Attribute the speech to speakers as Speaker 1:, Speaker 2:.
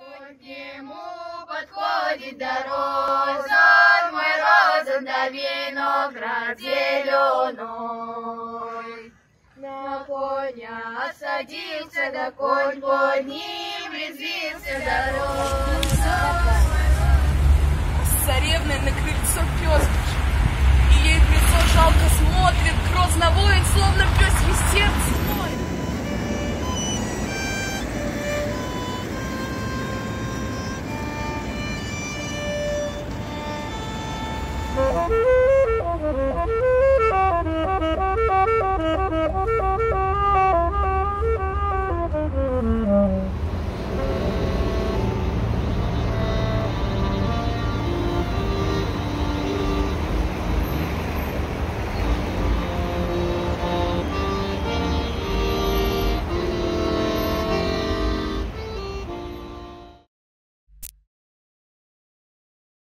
Speaker 1: К нему подходит дороза, мой роза на виноград зеленой. На коня садился, да конь под ним резвился дорога.
Speaker 2: Царевны на крыльцо пес и ей в лицо жалко смотрит, грозно воет, словно пес сердце.